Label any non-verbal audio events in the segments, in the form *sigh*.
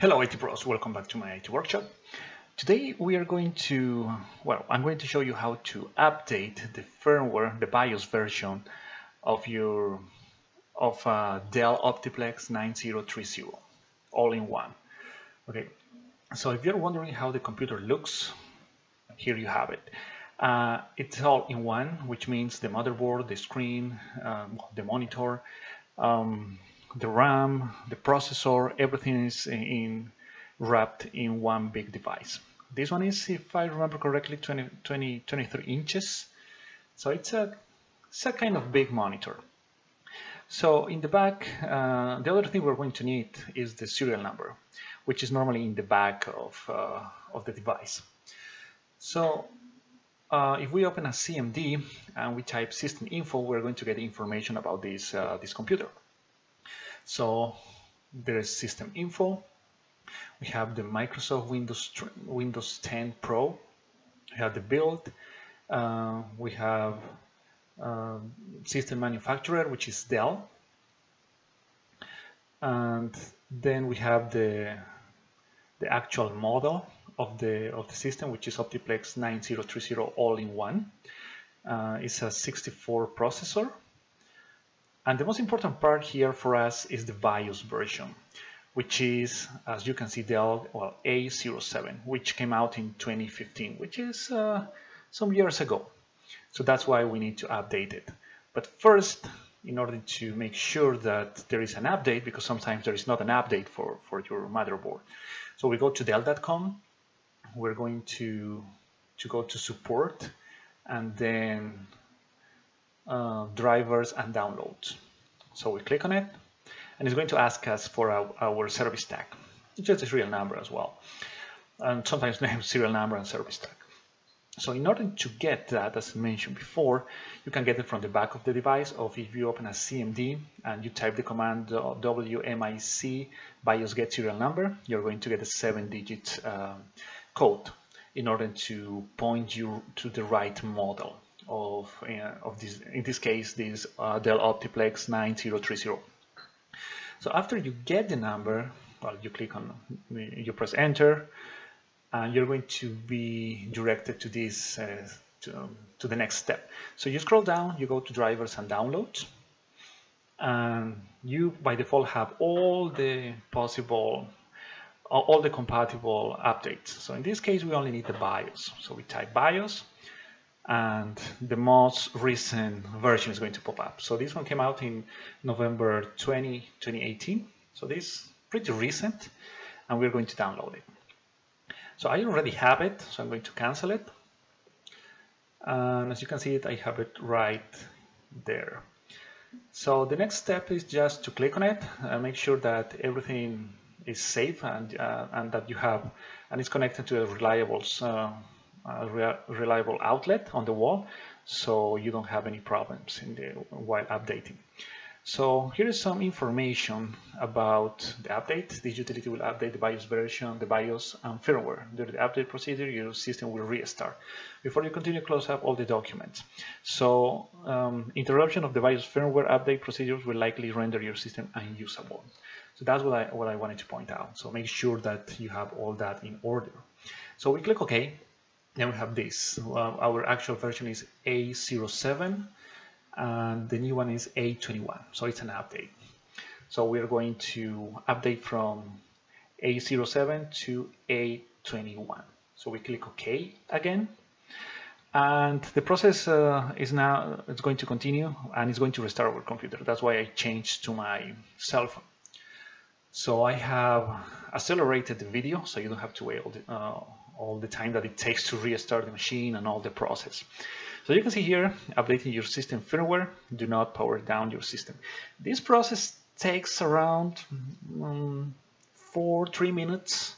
Hello IT Pros, welcome back to my IT workshop. Today we are going to, well, I'm going to show you how to update the firmware, the BIOS version of your, of uh, Dell Optiplex 9030, all in one. Okay, so if you're wondering how the computer looks, here you have it. Uh, it's all in one, which means the motherboard, the screen, um, the monitor, um, the RAM, the processor, everything is in, wrapped in one big device. This one is, if I remember correctly, 20, 20 23 inches. So it's a, it's a kind of big monitor. So in the back, uh, the other thing we're going to need is the serial number, which is normally in the back of, uh, of the device. So uh, if we open a CMD and we type system info, we're going to get information about this, uh, this computer. So there is system info. We have the Microsoft Windows Windows 10 Pro. We have the build. Uh, we have uh, system manufacturer, which is Dell. And then we have the the actual model of the of the system, which is Optiplex 9030 all-in-one. Uh, it's a 64 processor and the most important part here for us is the BIOS version, which is, as you can see, Dell well, A07, which came out in 2015, which is uh, some years ago. So that's why we need to update it. But first, in order to make sure that there is an update, because sometimes there is not an update for, for your motherboard. So we go to Dell.com, we're going to, to go to support, and then uh, drivers and downloads. So we click on it and it's going to ask us for our, our service tag, just a serial number as well. And sometimes *laughs* name serial number and service tag. So in order to get that, as mentioned before, you can get it from the back of the device or if you open a CMD and you type the command WMIC BIOS get serial number, you're going to get a seven digit uh, code in order to point you to the right model of, uh, of this, in this case, this uh, Dell Optiplex 9030. So after you get the number, well, you click on, you press enter, and you're going to be directed to this, uh, to, um, to the next step. So you scroll down, you go to drivers and downloads, and you by default have all the possible all the compatible updates. So in this case, we only need the BIOS. So we type BIOS, and the most recent version is going to pop up. So this one came out in November 20, 2018. So this is pretty recent and we're going to download it. So I already have it, so I'm going to cancel it. And as you can see it, I have it right there. So the next step is just to click on it and make sure that everything is safe and, uh, and that you have, and it's connected to a reliable uh, a reliable outlet on the wall so you don't have any problems in the while updating. So here is some information about the update. This utility will update the BIOS version, the BIOS and firmware. During the update procedure, your system will restart. Before you continue, close up all the documents. So um, interruption of the BIOS firmware update procedures will likely render your system unusable. So that's what I, what I wanted to point out. So make sure that you have all that in order. So we click OK then we have this. Our actual version is A07 and the new one is A21. So it's an update. So we're going to update from A07 to A21. So we click OK again. And the process uh, is now, it's going to continue and it's going to restart our computer. That's why I changed to my cell phone. So I have accelerated the video so you don't have to wait all the, uh, all the time that it takes to restart the machine and all the process. So you can see here, updating your system firmware, do not power down your system. This process takes around um, four, three minutes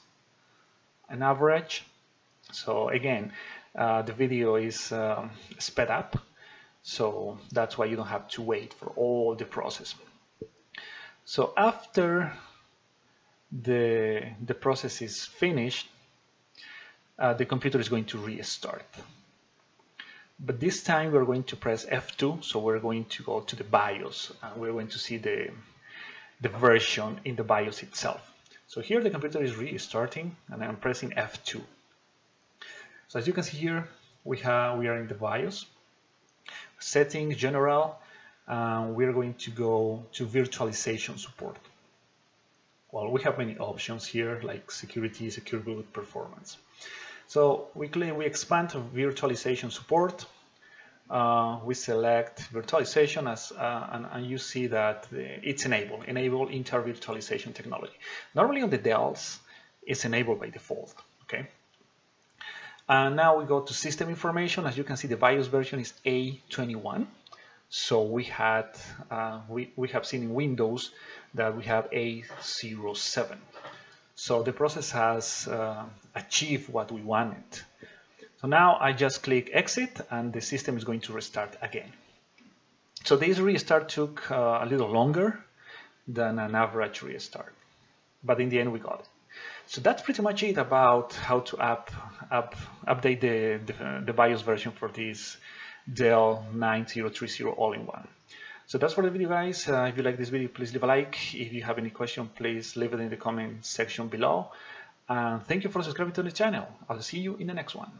an average. So again, uh, the video is um, sped up. So that's why you don't have to wait for all the process. So after the, the process is finished, uh, the computer is going to restart. But this time we're going to press F2, so we're going to go to the BIOS and we're going to see the, the version in the BIOS itself. So here the computer is restarting and I'm pressing F2. So as you can see here, we have we are in the BIOS. Settings, general, uh, we're going to go to virtualization support. Well, we have many options here like security, secure boot, performance. So we, we expand virtualization support. Uh, we select virtualization as, uh, and, and, you see that it's enabled, enable Intel-virtualization technology. Normally on the Dells, it's enabled by default, okay? And now we go to system information. As you can see, the BIOS version is A21. So we had, uh, we, we have seen in Windows that we have A07. So the process has uh, achieved what we wanted. So now I just click exit and the system is going to restart again. So this restart took uh, a little longer than an average restart, but in the end we got it. So that's pretty much it about how to up, up, update the, the, the BIOS version for this Dell 9030 all-in-one. So that's for the video guys. Uh, if you like this video, please leave a like. If you have any question, please leave it in the comment section below. And thank you for subscribing to the channel. I'll see you in the next one.